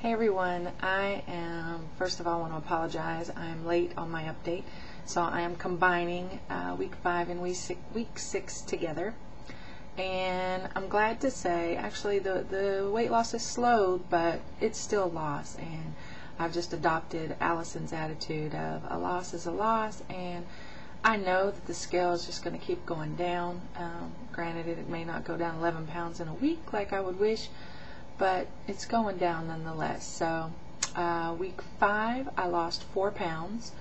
Hey everyone, I am, first of all, I want to apologize. I'm late on my update. So I am combining uh, week five and week six, week six together. And I'm glad to say, actually, the, the weight loss is slowed, but it's still loss. And I've just adopted Allison's attitude of a loss is a loss. And I know that the scale is just going to keep going down. Um, granted, it may not go down 11 pounds in a week like I would wish but it's going down nonetheless. So uh, week five, I lost four pounds,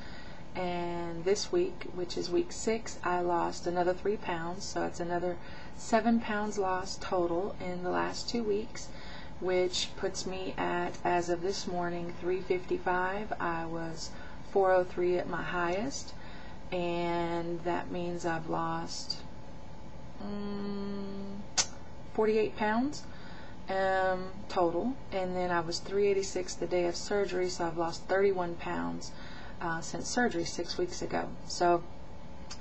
and this week, which is week six, I lost another three pounds. So it's another seven pounds lost total in the last two weeks, which puts me at, as of this morning, 355. I was 403 at my highest, and that means I've lost um, 48 pounds um, total, and then I was 386 the day of surgery, so I've lost 31 pounds uh, since surgery six weeks ago. So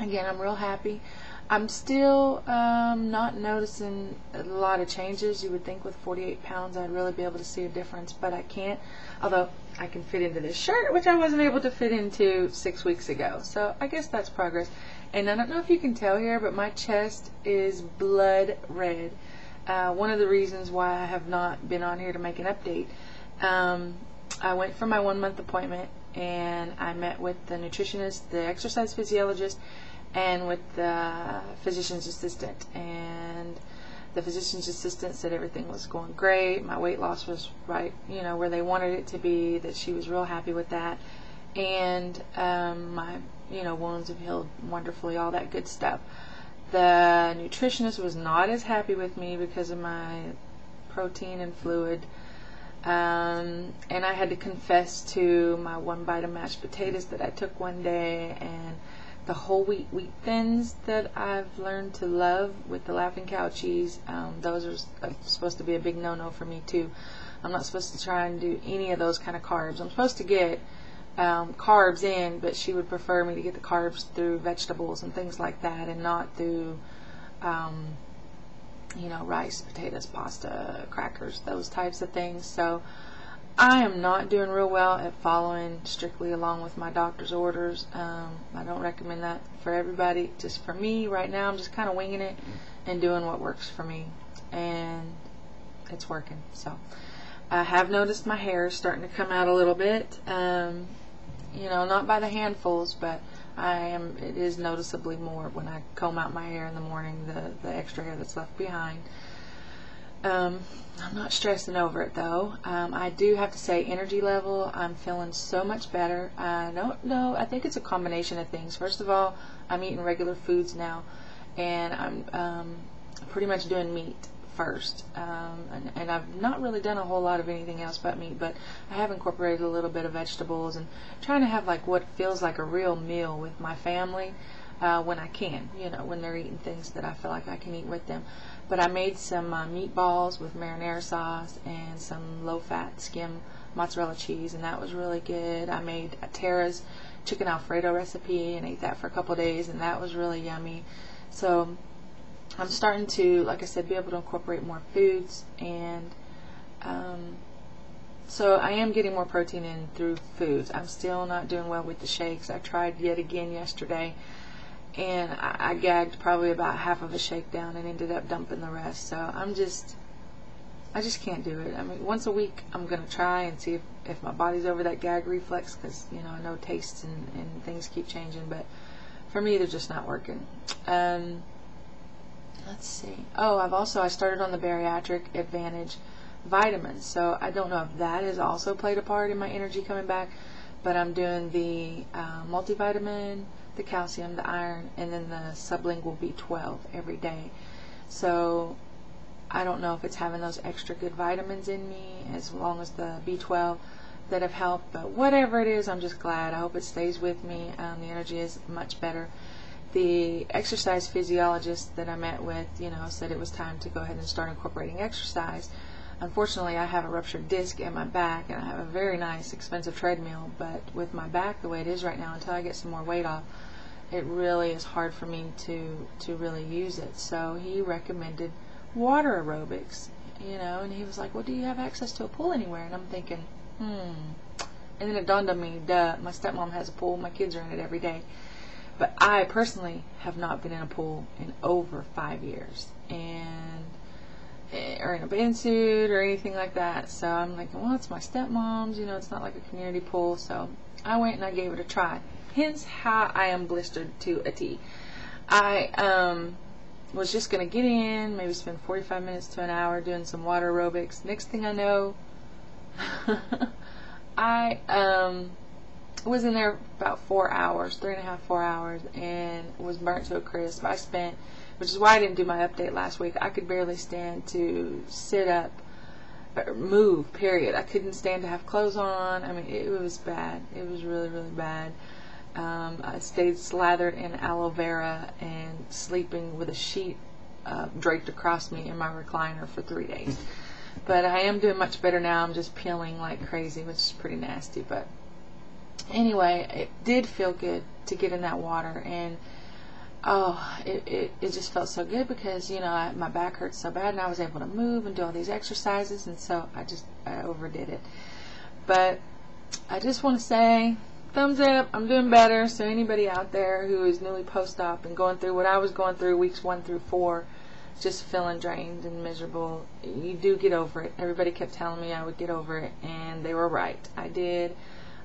again, I'm real happy. I'm still um, not noticing a lot of changes. You would think with 48 pounds I'd really be able to see a difference, but I can't. Although I can fit into this shirt, which I wasn't able to fit into six weeks ago. So I guess that's progress. And I don't know if you can tell here, but my chest is blood red uh, one of the reasons why I have not been on here to make an update. Um, I went for my one month appointment and I met with the nutritionist, the exercise physiologist, and with the physician's assistant. And the physician's assistant said everything was going great. My weight loss was right, you know, where they wanted it to be. That she was real happy with that, and um, my, you know, wounds have healed wonderfully. All that good stuff. The nutritionist was not as happy with me because of my protein and fluid. Um, and I had to confess to my one bite of mashed potatoes that I took one day and the whole wheat wheat thins that I've learned to love with the Laughing Cow cheese. Um, those are uh, supposed to be a big no-no for me too. I'm not supposed to try and do any of those kind of carbs. I'm supposed to get um, carbs in, but she would prefer me to get the carbs through vegetables and things like that, and not through, um, you know, rice, potatoes, pasta, crackers, those types of things. So I am not doing real well at following strictly along with my doctor's orders. Um, I don't recommend that for everybody. Just for me, right now, I'm just kind of winging it and doing what works for me, and it's working. So. I have noticed my hair is starting to come out a little bit. Um, you know, not by the handfuls, but I am. It is noticeably more when I comb out my hair in the morning. The the extra hair that's left behind. Um, I'm not stressing over it though. Um, I do have to say, energy level, I'm feeling so much better. I don't know. I think it's a combination of things. First of all, I'm eating regular foods now, and I'm um, pretty much doing meat first. Um, and, and, I've not really done a whole lot of anything else but meat, but I have incorporated a little bit of vegetables and trying to have like what feels like a real meal with my family uh, when I can, you know, when they're eating things that I feel like I can eat with them. But I made some uh, meatballs with marinara sauce and some low-fat skim mozzarella cheese, and that was really good. I made a Tara's chicken alfredo recipe and ate that for a couple days, and that was really yummy. So I'm starting to, like I said, be able to incorporate more foods and um, so I am getting more protein in through foods. I'm still not doing well with the shakes. I tried yet again yesterday and I, I gagged probably about half of a shake down and ended up dumping the rest. So I'm just, I just can't do it. I mean, once a week I'm going to try and see if, if my body's over that gag reflex because, you know, I know tastes and, and things keep changing, but for me they're just not working. Um, let's see. Oh, I've also, I started on the Bariatric Advantage vitamins. So I don't know if that has also played a part in my energy coming back, but I'm doing the uh, multivitamin, the calcium, the iron, and then the sublingual B12 every day. So I don't know if it's having those extra good vitamins in me as long as the B12 that have helped, but whatever it is, I'm just glad. I hope it stays with me. Um, the energy is much better the exercise physiologist that I met with, you know, said it was time to go ahead and start incorporating exercise. Unfortunately, I have a ruptured disc in my back, and I have a very nice, expensive treadmill. But with my back the way it is right now, until I get some more weight off, it really is hard for me to to really use it. So he recommended water aerobics, you know, and he was like, well, do you have access to a pool anywhere? And I'm thinking, hmm. And then it dawned on me, duh, my stepmom has a pool. My kids are in it every day. But I personally have not been in a pool in over five years. And eh, or in a band suit or anything like that. So I'm like, well, it's my stepmom's, you know, it's not like a community pool. So I went and I gave it a try. Hence how I am blistered to a T. I um, was just going to get in, maybe spend 45 minutes to an hour doing some water aerobics. Next thing I know, I um, was in there about four hours, three and a half, four hours, and was burnt to a crisp. I spent, which is why I didn't do my update last week. I could barely stand to sit up, or move. Period. I couldn't stand to have clothes on. I mean, it was bad. It was really, really bad. Um, I stayed slathered in aloe vera and sleeping with a sheet uh, draped across me in my recliner for three days. But I am doing much better now. I'm just peeling like crazy, which is pretty nasty. But anyway, it did feel good to get in that water. And oh, it, it, it just felt so good because, you know, I, my back hurt so bad and I was able to move and do all these exercises. And so I just, I overdid it. But I just want to say thumbs up. I'm doing better. So anybody out there who is newly post-op and going through what I was going through weeks one through four, just feeling drained and miserable, you do get over it. Everybody kept telling me I would get over it, and they were right. I did.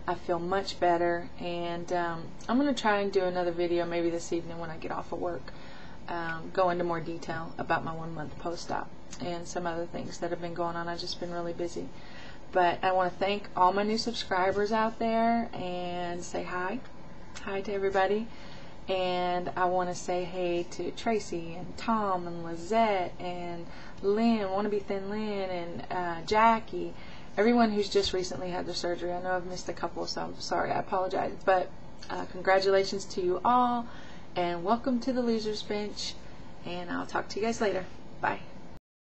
I feel much better, and um, I'm going to try and do another video maybe this evening when I get off of work. Um, go into more detail about my one month post-op and some other things that have been going on. I've just been really busy. But I want to thank all my new subscribers out there and say hi. Hi to everybody. And I want to say hey to Tracy and Tom and Lizette and Lynn, want to be Thin Lynn and uh, Jackie, everyone who's just recently had their surgery. I know I've missed a couple, so I'm sorry. I apologize. But uh, congratulations to you all, and welcome to the Losers Bench. And I'll talk to you guys later. Bye.